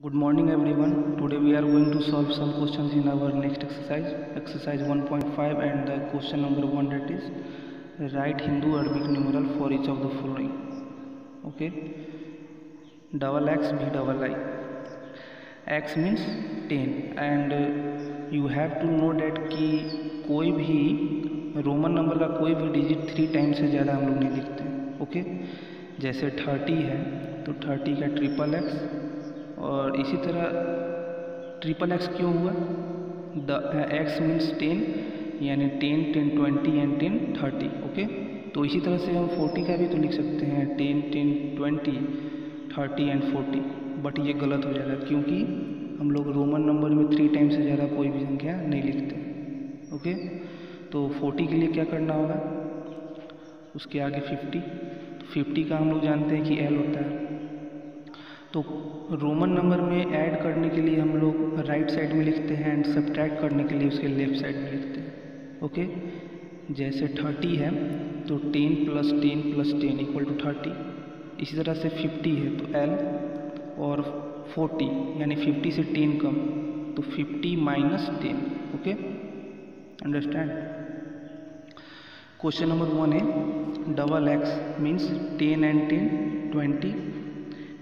Good morning everyone today we are going to solve some question in our next exercise exercise one point five and the question number one that is write Hindu Arabic numeral for each of the following okay double X V double I X means ten and you have to know that कि कोई भी Roman number का कोई भी digit three times से ज़्यादा हम लोग नहीं लिखते ओके okay? जैसे थर्टी है तो थर्टी का ट्रिपल एक्स और इसी तरह ट्रिपल एक्स क्यों हुआ? द एक्स मीन्स टेन यानी ten ten twenty and ten thirty okay तो इसी तरह से हम फोर्टी का भी तो लिख सकते हैं ten ten twenty thirty and forty but ये गलत हो जाएगा क्योंकि हम लोग रोमन नंबर में थ्री टाइम से ज़्यादा कोई भी संख्या नहीं लिखते ओके तो फोर्टी के लिए क्या करना होगा? उसके आगे फिफ्टी फिफ्टी का हम लोग जानते हैं कि एल होता है। तो रोमन नंबर में ऐड करने के लिए हम लोग राइट साइड में लिखते हैं एंड सब्ट्रैक्ट करने के लिए उसके लेफ़्ट साइड में लिखते हैं। ओके? जैसे थर्टी है तो ten plus ten plus ten equal to thirty. इसी तरह से फिफ्टी है तो एल और फोर्टी, यानी फिफ्टी से टेन कम तो fifty minus ten. Okay? Understand? Question number one है, double X means ten and ten twenty.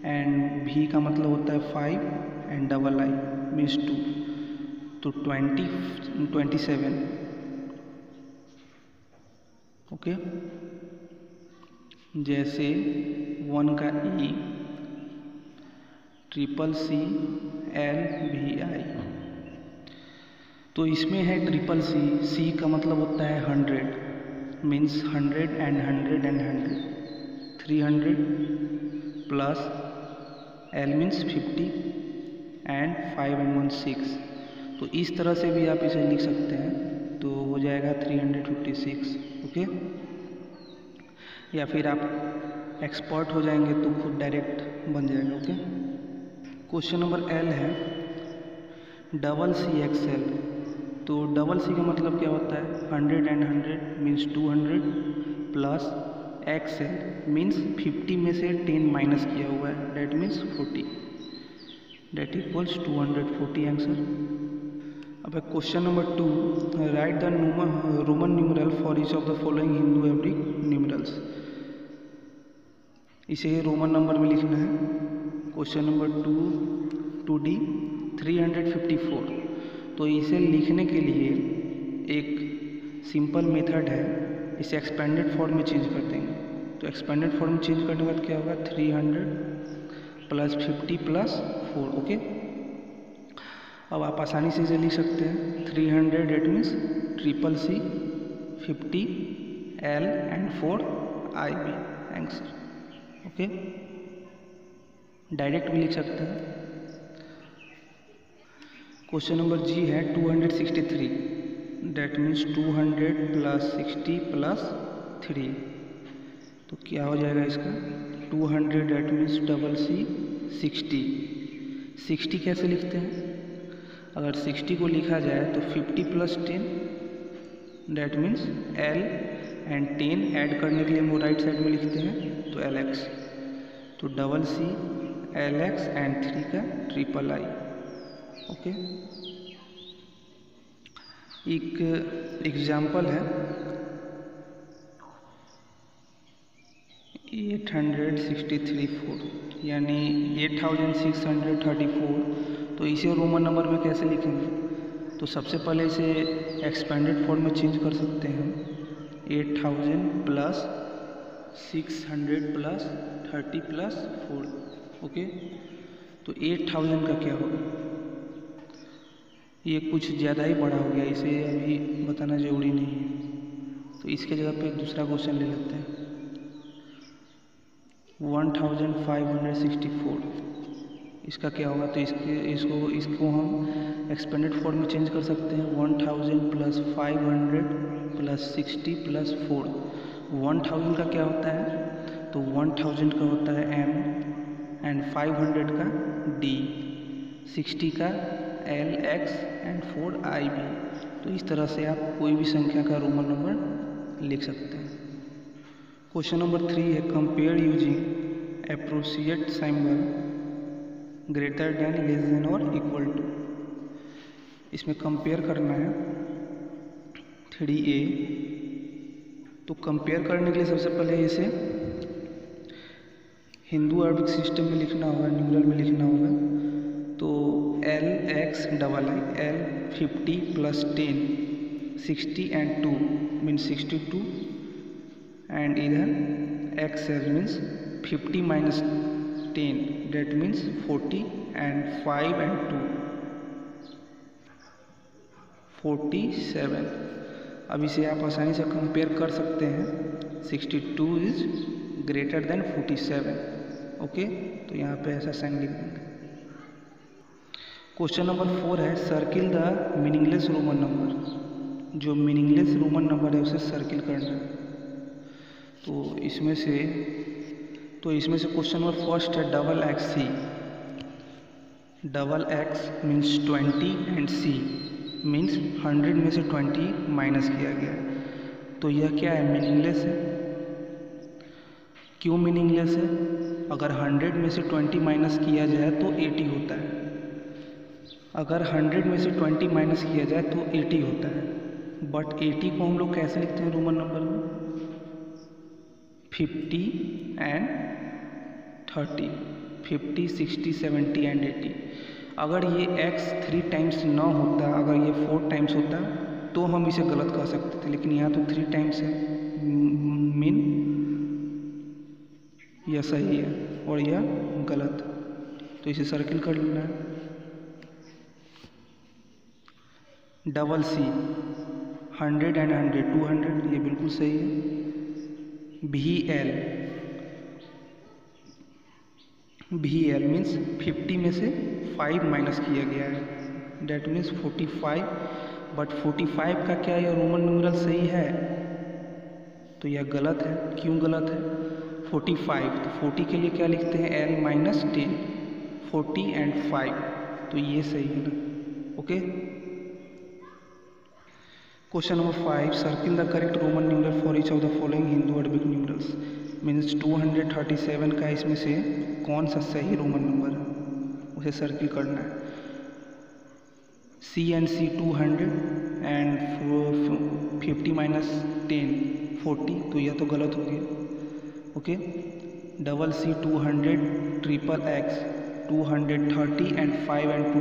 And V का मतलब होता है five and double I means two तो ट्वेंटी ट्वेंटी सेवन ओके जैसे वन का E triple C L V I तो इसमें है ट्रिपल सी सी का मतलब होता है hundred means hundred and hundred and hundred three hundred plus L means fifty and five and one six तो इस तरह से भी आप इसे लिख सकते हैं। तो हो जाएगा three hundred fifty six okay या फिर आप एक्सपर्ट हो जाएँगे तो खुद डायरेक्ट बन जाएगा ओके क्वेश्चन नंबर एल है डबल सी एक्स एल तो डबल सी का मतलब क्या होता है? Hundred and hundred means two hundred plus X है मीन्स फिफ्टी में से टेन माइनस किया हुआ है. That means forty that equals to hundred forty answer अब question number two write the Roman numeral for each of the following Hindu every numerals इसे Roman number में लिखना है. Question number two two D three hundred fifty four तो इसे लिखने के लिए एक सिंपल मेथड है. इसे एक्सपेंडेड फॉर्म में चेंज कर देंगे। तो एक्सपेंडेड फॉर्म में चेंज करने के बाद क्या होगा? Three hundred plus fifty plus four okay अब आप आसानी से इसे लिख सकते हैं। Three hundred eight means triple C fifty L and four I V answer okay direct भी लिख सकते हैं। क्वेश्चन नंबर जी है two hundred sixty three that means two hundred plus sixty plus three तो क्या हो जाएगा इसका? Two hundred that means double C sixty sixty कैसे लिखते हैं? अगर सिक्सटी को लिखा जाए तो fifty plus ten that means L and ten add करने के लिए हम राइट साइड में लिखते हैं तो एल एक्स तो double C L X and three का ट्रिपल आई ओके एक एग्ज़ाम्पल है। Eight hundred sixty three four यानी eight thousand six hundred thirty four तो इसे रोमन नंबर में कैसे लिखेंगे? तो सबसे पहले इसे एक्सपेंडेड फॉर्म में चेंज कर सकते हैं। Eight thousand plus six hundred plus thirty plus four okay तो एट थाउज़ेंड का क्या होगा? ये कुछ ज़्यादा ही बड़ा हो गया, इसे अभी बताना ज़रूरी नहीं है। तो इसके जगह पे दूसरा क्वेश्चन ले लेते हैं। One thousand five hundred sixty four इसका क्या होगा? तो इसके, इसको इसको हम एक्सपेंडेड फॉर्म में चेंज कर सकते हैं। One thousand plus five hundred plus sixty plus four one thousand का क्या होता है? तो वन थाउज़ेंड का होता है एम एंड फाइव हंड्रेड का डी सिक्सटी का L X and four I V तो इस तरह से आप कोई भी संख्या का रोमन नंबर लिख सकते हैं। क्वेश्चन नंबर थ्री है compare using appropriate symbol greater than less than और इक्वल टू इसमें कंपेयर करना है थ्री ए तो कंपेयर करने के लिए सबसे पहले इसे हिंदू अरबिक सिस्टम में लिखना होगा न्यूरल में लिखना होगा। तो L X double I L fifty plus ten sixty and two means sixty two and इधर X L means fifty minus ten that means forty and five and two forty seven अब इसे आप आसानी से कंपेयर कर सकते हैं। Sixty two is greater than forty seven okay तो यहाँ पे ऐसा साइन लिख देंगे। क्वेश्चन नंबर फोर है circle the meaningless Roman number जो मीनिंगलेस रोमन नंबर है, उसे सर्किल करना है। तो इसमें से तो इसमें से क्वेश्चन नंबर फ़र्स्ट है double X C double X means twenty and C means hundred में से ट्वेंटी माइनस किया गया है। तो यह क्या है मीनिंगलेस है। क्यों मीनिंगलेस है? अगर 100 में से 20 माइनस किया जाए तो एटी होता है। अगर 100 में से 20 माइनस किया जाए तो 80 होता है। बट 80 को हम लोग कैसे लिखते हैं रोमन नंबर में? 50 एंड 30 50 60 70 एंड 80 अगर ये x थ्री टाइम्स न होता, अगर ये फोर टाइम्स होता तो हम इसे गलत कह सकते थे। लेकिन यहाँ तो थ्री टाइम्स है। मीन यह सही है और यह गलत। तो इसे सर्किल कर लेना है। Double C, hundred and hundred, two hundred, ये बिल्कुल सही है। भी एल भी एल मीन्स फिफ्टी में से फाइव माइनस किया गया है। That means forty five but forty five का क्या यह रोमन न्यूमरल सही है? तो यह गलत है। क्यों गलत है? फोर्टी फाइव तो फोर्टी के लिए क्या लिखते हैं? L minus ten forty and five तो ये सही है ना। Okay question number five circle the correct Roman numeral for each of the following Hindu Arabic numerals means 237 का इसमें से कौन सा सही रोमन नंबर है? उसे सर्किल करना है। C and C two hundred and fifty minus ten forty तो यह तो गलत हो गया। Okay double C two hundred triple X two hundred thirty and five and two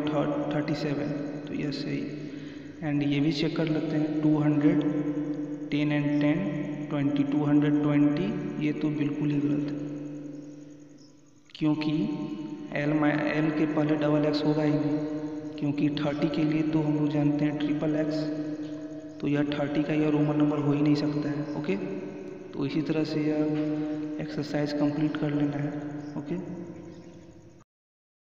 thirty seven तो यह सही। एंड ये भी चेक कर लेते हैं। Two hundred ten and ten twenty two hundred twenty ये तो बिल्कुल ही गलत है। क्योंकि एल एल के पहले डबल एक्स होगा ही नहीं। क्योंकि थर्टी के लिए तो हम लोग जानते हैं ट्रिपल एक्स तो यह थर्टी का यह रोमन नंबर हो ही नहीं सकता है ओके तो इसी तरह से यह एक्सरसाइज कंप्लीट कर लेना है।